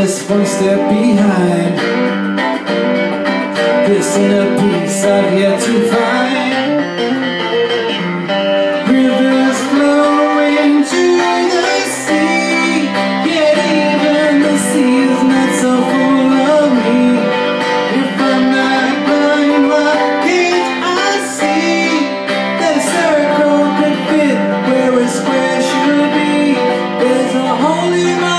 one step behind. This inner peace I've yet to find. Rivers flowing to the sea. Yet even the sea is not so full of me. If I'm not blind, why can't I see? That a circle could fit where a square should be. There's a hole in my